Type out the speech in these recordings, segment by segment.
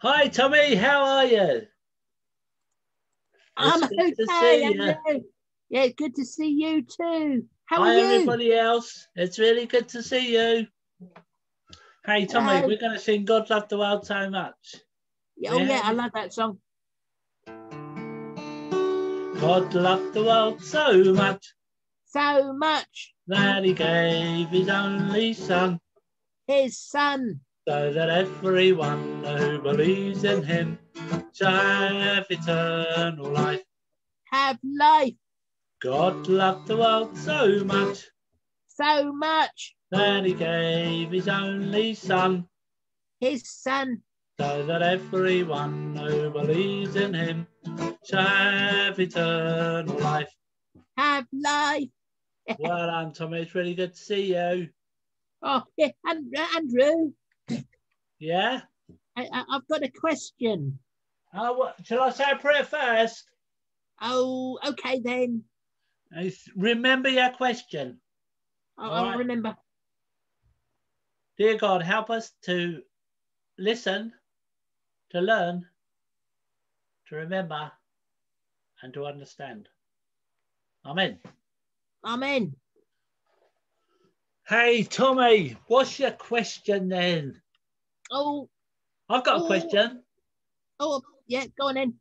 Hi, Tommy. How are you? I'm It's good to okay. see I'm ya. good. Yeah, good to see you too. How Hi, are you? everybody else. It's really good to see you. Hey, Tommy, we're going to sing God Loved the World So Much. Yeah, Oh Yeah. yeah, I love that song. God loved the world so much So much. that he gave his only son His son. So that everyone who believes in him shall have eternal life. Have life. God loved the world so much So much. that he gave his only son His son. so that everyone who believes in him shall have eternal life. Have life. Well done, Tommy. It's really good to see you. Oh yeah, and Andrew, Yeah? I, I've got a question. Oh, what, shall I say a prayer first? Oh, okay then. Uh, remember your question. I'll, I'll right. remember. Dear God, help us to listen, to learn, to remember, and to understand. Amen. Amen. Hey, Tommy, what's your question then? Oh, I've got a Oh. question. oh, yeah. Go on in.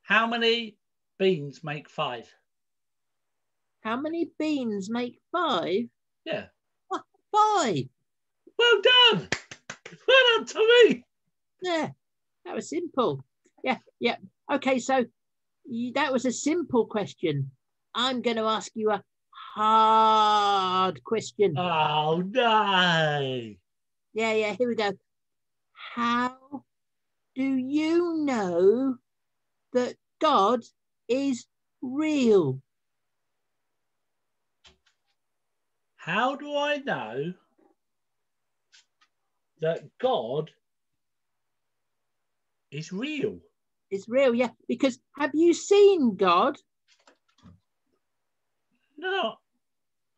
How many beans make five? How many beans make five? Yeah. Five. Well done. Well done, Tommy. Yeah, that was simple. Yeah, yeah. Okay, so that was a simple question. I'm going to ask you a hard question. Oh, no. Yeah, yeah, here we go. How do you know that God is real? How do I know that God is real? It's real, yeah. Because have you seen God? No,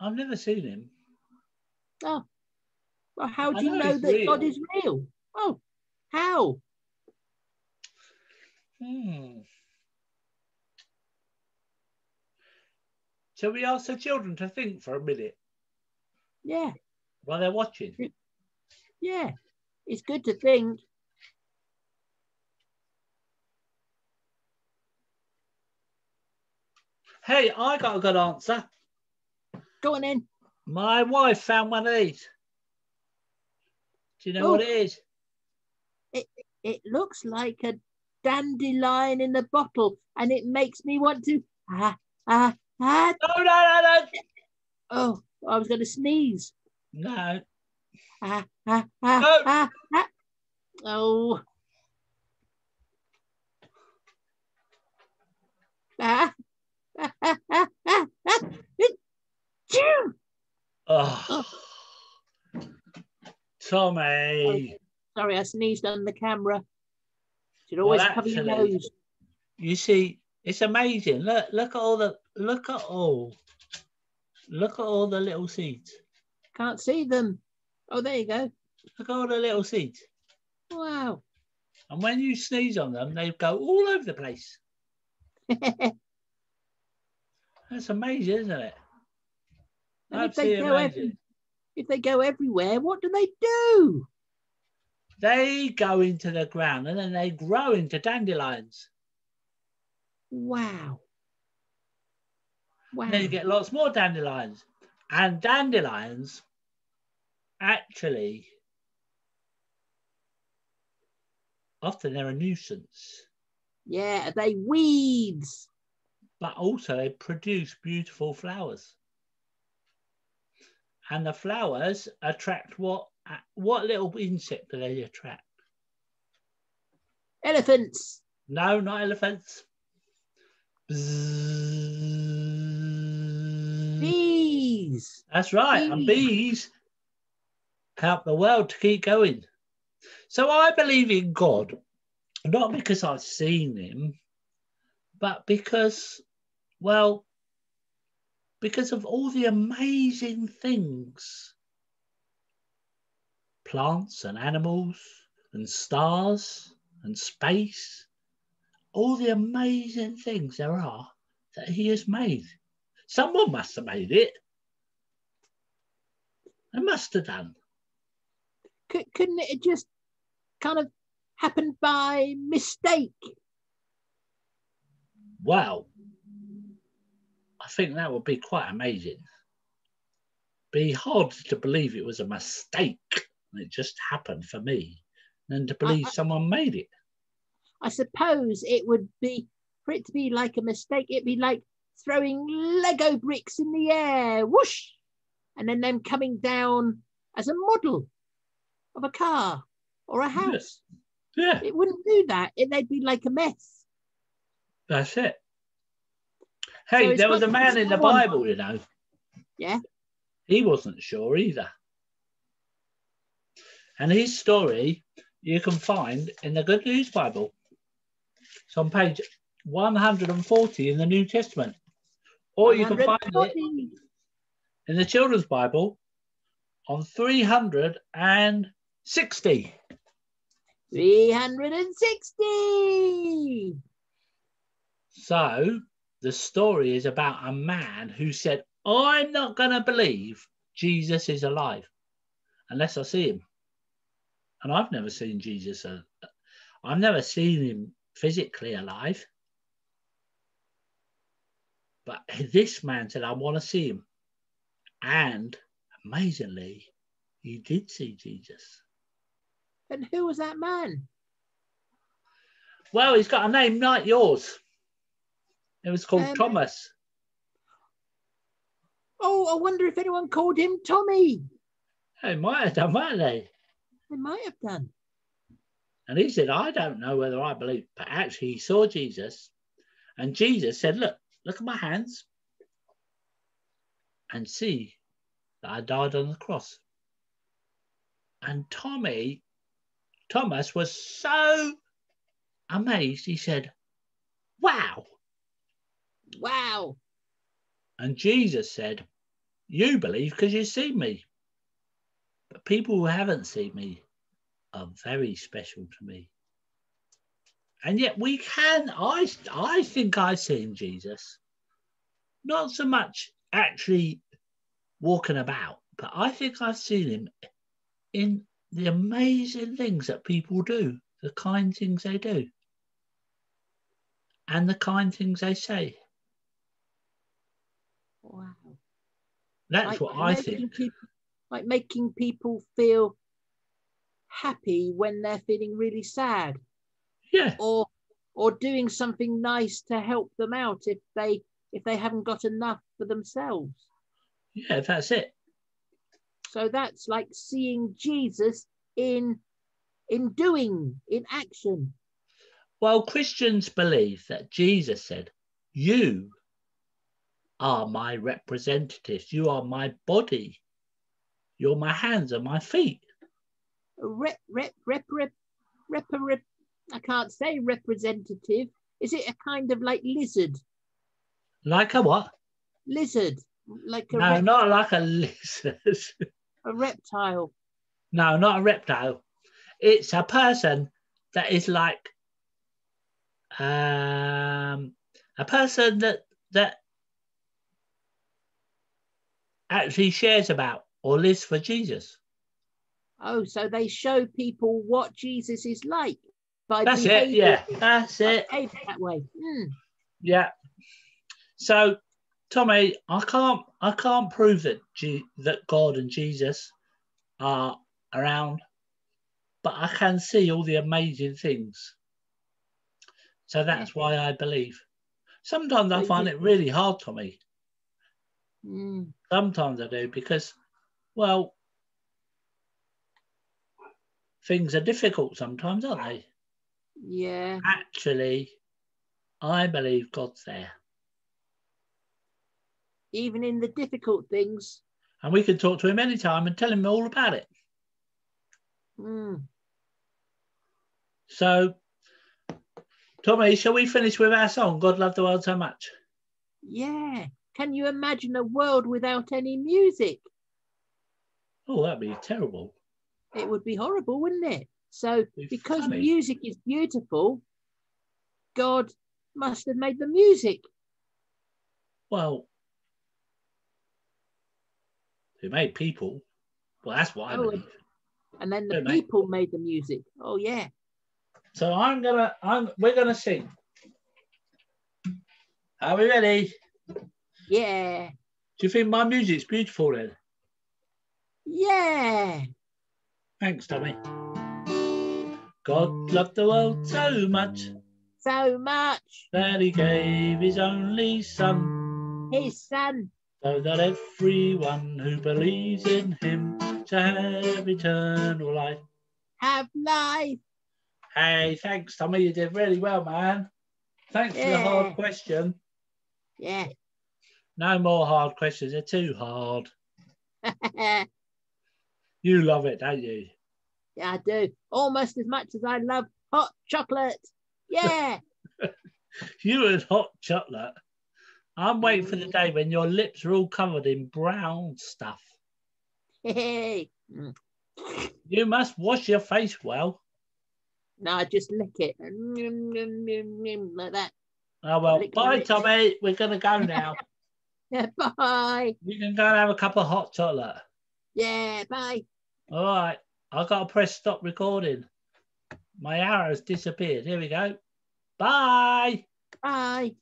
I've never seen him. Oh, well, how I do you know know that God is real? Oh, how? Hmm. Shall we ask the children to think for a minute Yeah, while they're watching? yeah. It's good to think. Hey, I got a good answer. Go on in. My wife found one of these. Do you know Oh. what it is? it it looks like a dandelion in a bottle and it makes me want to ah ah ah No, no, no, oh i was going to sneeze no. No. ah ah ah No. ah, ah. oh ah, ah, ah, ah, ah, Achoo! Oh. Tommy, sorry i sneezed on the camera should Well, always cover your nose you see, it's amazing. Look, look at all the, look at all, look at all the little seeds. can't see them oh there you go Look at all the little seeds. wow And when you sneeze on them, they go all over the place. That's amazing, isn't it? And if they go amazing. every- if they go everywhere, what do they do? They go into the ground and then they grow into dandelions. Wow. Wow. And then you get lots more dandelions. And dandelions actually often they're a nuisance, Yeah, they weeds. but also they produce beautiful flowers. And the flowers attract what what little insect do they attract? Elephants. No, not elephants. Bees. That's right. And Bees. bees help the world to keep going. So I believe in God, not because I've seen him, but because, well, because of all the amazing things plants and animals and stars and space, all the amazing things there are that he has made. Someone must have made it. They must have done. Could, couldn't it just kind of happened by mistake? Wow. I think that would be quite amazing. Be hard to believe it was a mistake and it just happened for me than to believe I- someone made it. I suppose it would be for it to be like a mistake. It'd be like throwing Lego bricks in the air, whoosh, and then them coming down as a model of a car or a house. Yeah, It wouldn't do that. It, they'd be like a mess. that's it. So Hey, it's there was a man in the Bible, you know. Yeah. He wasn't sure either. And his story you can find in the Good News Bible. It's on page 140 in the New Testament. Or you can find it in the Children's Bible on 360. 360. So the story is about a man who said, I'm not going to believe Jesus is alive unless I see him. And I've never seen Jesus. uh, I've never seen him physically alive. But this man said, I want to see him. And amazingly, he did see Jesus. And who was that man? Well, he's got a name like yours. It was called Um, Thomas. Oh, I wonder if anyone called him Tommy. They might have done, might they? They might have done. And he said, I don't know whether I believe, but actually he saw Jesus. And Jesus said, Look, look at my hands and see that I died on the cross. And Tommy, Thomas was so amazed, he said, Wow. Wow. And Jesus said, You believe because you've seen me. But people who haven't seen me are very special to me. And yet we can, I, I think I've seen Jesus. Not so much actually walking about, but I think I've seen him in the amazing things that people do, the kind things they do, and the kind things they say. Wow. That's Like what I think. peop- like making people feel happy when they're feeling really sad Yeah. or or doing something nice to help them out if they if they haven't got enough for themselves. Yeah, that's it. So that's like seeing Jesus in in doing, in action. Well, Christians believe that Jesus said, You are my representatives. You are my body. You're my hands and my feet. Rep, rep, rep, rep, rep, rep, I can't say representative. Is it a kind of like lizard? Like a what? Lizard, like a, No, not like a lizard. a reptile. no, not a reptile. It's a person that is like um, a person that that actually shares about or lives for Jesus. Oh, so they show people what Jesus is like by That's it. Yeah, that's it. that way. Hmm. Yeah. So, Tommy, I can't I can't prove that G, that God and Jesus are around, but I can see all the amazing things. So that's why I believe. Sometimes I find it really hard, Tommy. Hmm. Sometimes I do because, well, things are difficult sometimes, aren't they? Yeah. Actually, I believe God's there. Even in the difficult things. And we can talk to him anytime and tell him all about it. Hmm. So, Tommy, shall we finish with our song, God Loved the World So Much? Yeah. Can you imagine a world without any music? Oh, that'd be terrible. It would be horrible, wouldn't it? So, Be because funny. music is beautiful, God must have made the music. Well, he made people? Well, that's what I Oh, believe. And then the people made the music. Oh, yeah. So I'm gonna, I'm, we're gonna sing. Are we ready? Yeah. Do you think my music's beautiful then? Yeah. Thanks, Tommy. God loved the world so much So much. that he gave his only son, His son. so that everyone who believes in him shall have eternal life. Have life. Hey, thanks, Tommy. You did really well, man. Thanks for the hard question. Yeah. No more hard questions. They're too hard. You love it, don't you? Yeah, I do. Almost as much as I love hot chocolate. Yeah. You and hot chocolate. I'm waiting for the day when your lips are all covered in brown stuff. Hey. You must wash your face well. No, I just lick it. Like that. Oh well, Lick bye. Tommy. We're gonna go now. Yeah, bye. you can go and have a cup of hot chocolate. Yeah, bye. All right. I've got to press stop recording. My arrow's disappeared. Here we go. Bye. Bye.